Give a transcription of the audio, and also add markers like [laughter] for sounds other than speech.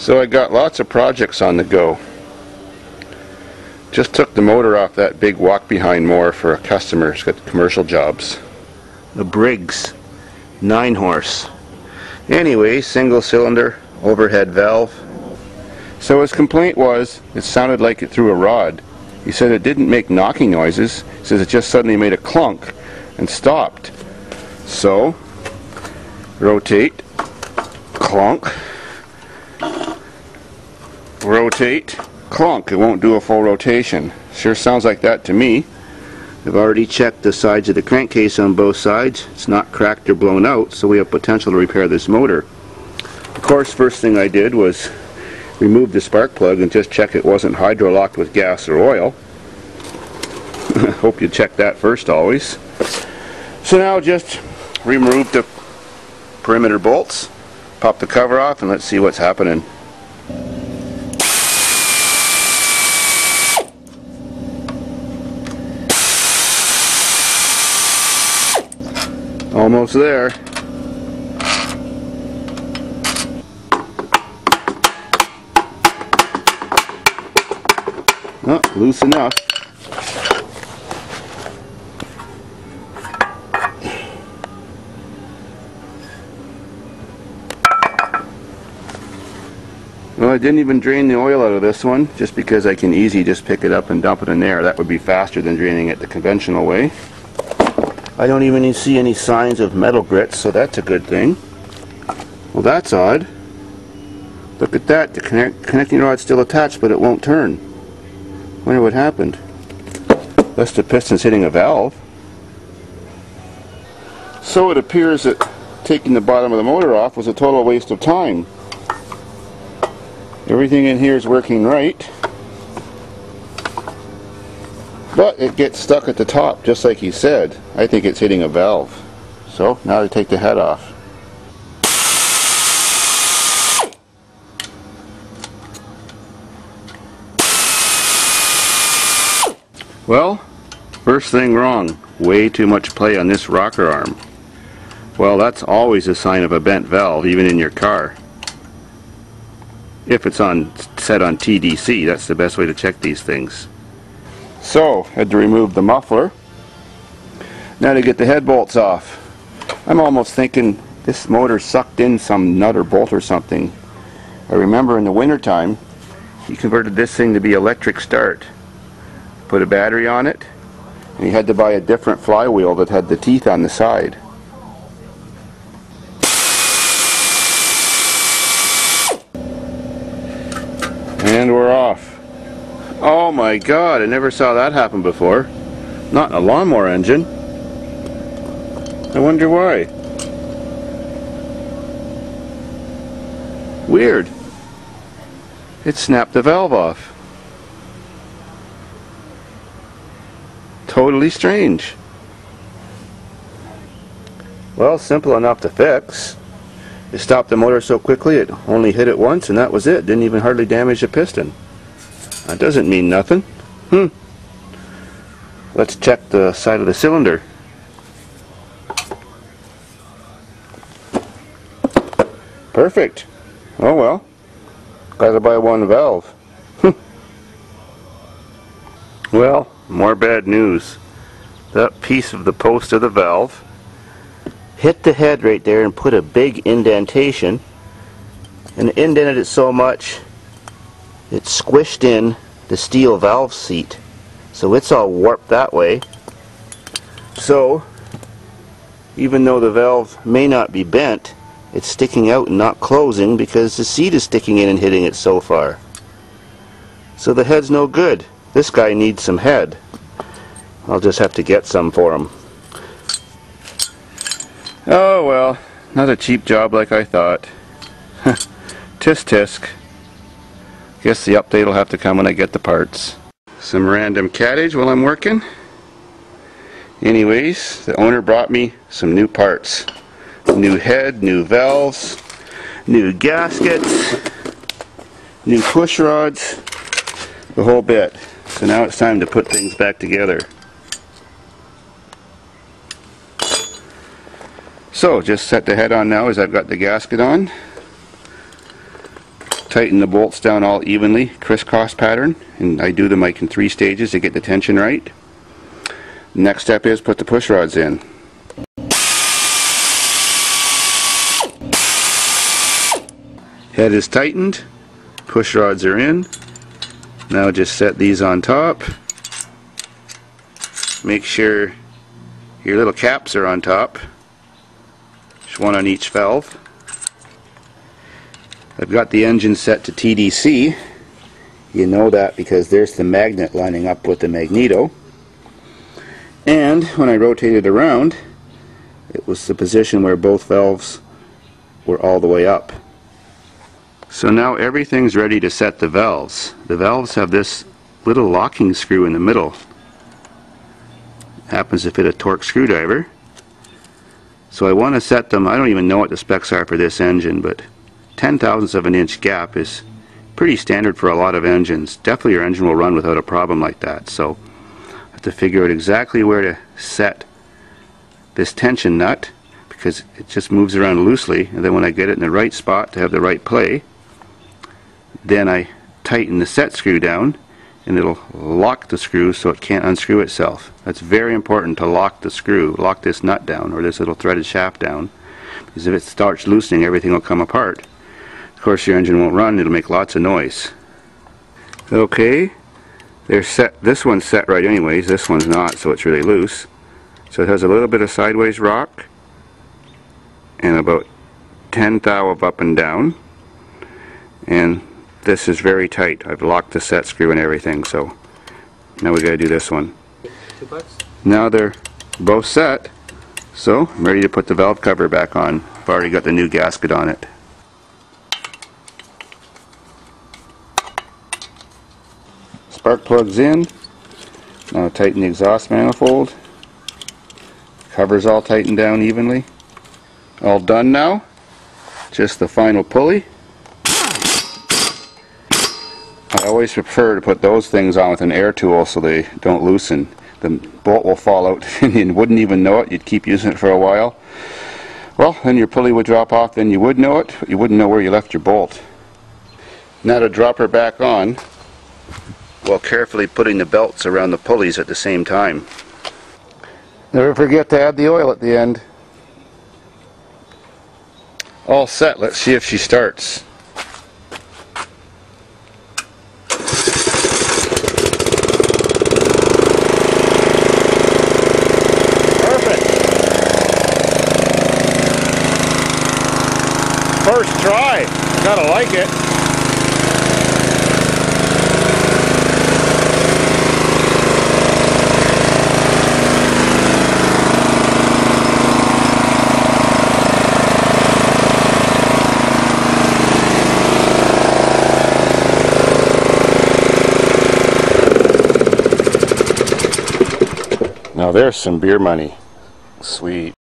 So I got lots of projects on the go. Just took the motor off that big walk behind mower for a customer. It's got commercial jobs. The Briggs 9 horse. Anyway, single cylinder overhead valve. So his complaint was it sounded like it threw a rod. He said it didn't make knocking noises. He says it just suddenly made a clunk and stopped. So rotate, clunk, rotate, clunk. It won't do a full rotation. Sure sounds like that to me. I've already checked the sides of the crankcase on both sides. It's not cracked or blown out, so we have potential to repair this motor. Of course, first thing I did was remove the spark plug and just check it wasn't hydrolocked with gas or oil. [laughs] Hope you check that first always. So now just remove the perimeter bolts, pop the cover off, and let's see what's happening. Almost there. Oh, loose enough. Well, I didn't even drain the oil out of this one, just because I can easily just pick it up and dump it in there. That would be faster than draining it the conventional way. I don't even see any signs of metal grits, so that's a good thing. Well, that's odd. Look at that, the connect connecting rod's still attached, but it won't turn. Wonder what happened. Unless the piston's hitting a valve. So it appears that taking the bottom of the motor off was a total waste of time. Everything in here is working right. But it gets stuck at the top, just like he said. I think it's hitting a valve. So, now to take the head off. Well, first thing wrong. Way too much play on this rocker arm. Well, that's always a sign of a bent valve, even in your car if it's on set on TDC that's the best way to check these things so had to remove the muffler. Now to get the head bolts off. I'm almost thinking this motor sucked in some nut or bolt or something. I remember in the winter time he converted this thing to be electric start. Put a battery on it and he had to buy a different flywheel that had the teeth on the side. And we're off. Oh my god, I never saw that happen before. Not in a lawnmower engine. I wonder why. Weird. It snapped the valve off. Totally strange. Well, simple enough to fix. It stopped the motor so quickly it only hit it once and that was it. Didn't even hardly damage the piston. That doesn't mean nothing. Hmm. Let's check the side of the cylinder. Perfect. Oh well. Gotta buy one valve. Hmm. well, more bad news. That piece of the post of the valve hit the head right there and put a big indentation and indented it so much it squished in the steel valve seat so it's all warped that way. So even though the valve may not be bent it's sticking out and not closing because the seat is sticking in and hitting it so far. So the head's no good. This guy needs some head. I'll just have to get some for him. Oh well, not a cheap job like I thought. [laughs] tisk tisk. Guess the update will have to come when I get the parts. Some random cattage while I'm working. Anyways, the owner brought me some new parts. New head, new valves, new gaskets, new push rods, the whole bit. So now it's time to put things back together. So just set the head on now as I've got the gasket on. Tighten the bolts down all evenly, crisscross pattern, and I do them like in three stages to get the tension right. Next step is put the push rods in. Head is tightened, push rods are in. Now just set these on top. Make sure your little caps are on top. Just one on each valve. I've got the engine set to TDC. You know that because there's the magnet lining up with the magneto. And when I rotated around, it was the position where both valves were all the way up. So now everything's ready to set the valves. The valves have this little locking screw in the middle. Happens to fit a Torx screwdriver. So I want to set them, I don't even know what the specs are for this engine, but 10 thousandths of an inch gap is pretty standard for a lot of engines. Definitely your engine will run without a problem like that. So I have to figure out exactly where to set this tension nut because it just moves around loosely and then when I get it in the right spot to have the right play then I tighten the set screw down and it'll lock the screw so it can't unscrew itself. That's very important to lock the screw, lock this nut down or this little threaded shaft down because if it starts loosening everything will come apart. Of course your engine won't run, it'll make lots of noise. Okay, they're set, this one's set right anyways, this one's not so it's really loose. So it has a little bit of sideways rock and about 10 thou of up and down and this is very tight. I've locked the set screw and everything so now we gotta do this one. Now they're both set so I'm ready to put the valve cover back on. I've already got the new gasket on it. Spark plugs in. Now tighten the exhaust manifold. Covers all tightened down evenly. All done now. Just the final pulley. I always prefer to put those things on with an air tool so they don't loosen. The bolt will fall out [laughs] and you wouldn't even know it. You'd keep using it for a while. Well, then your pulley would drop off, then you would know it, but you wouldn't know where you left your bolt. Now to drop her back on, while carefully putting the belts around the pulleys at the same time. Never forget to add the oil at the end. All set, let's see if she starts. Perfect. First try, gotta like it. Now there's some beer money. Sweet.